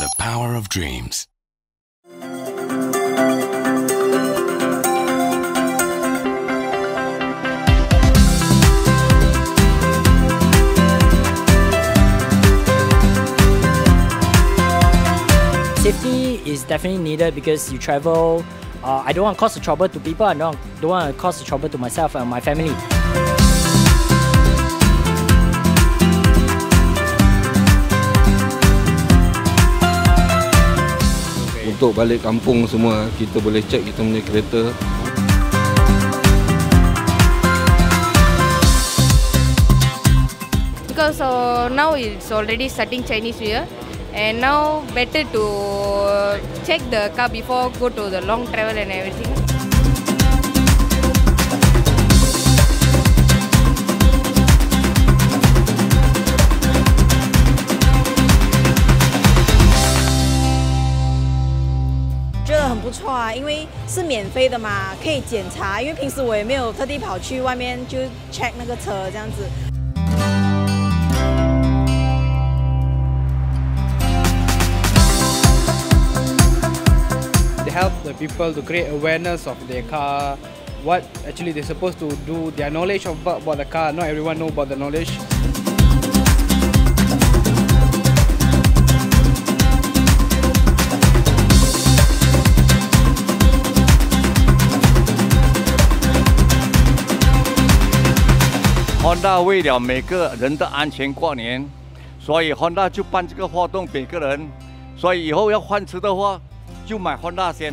The power of dreams. Safety is definitely needed because you travel. Uh, I don't want to cause trouble to people. I don't, don't want to cause trouble to myself and my family. Untuk balik kampung semua kita boleh check kita punya kereta because uh, now it's already starting Chinese Year and now better to check the car before go to the long travel and everything. “觉得很不错啊，因为是免费的嘛，可以检查。因为平时我也没有特地跑去外面就 check 那个车这样子。help the people to create awareness of their car, what actually they're supposed to do, their knowledge of, about the car. Not everyone know about the knowledge. 恒大为了每个人的安全过年，所以恒大就办这个活动，每个人。所以以后要换车的话，就买恒大先。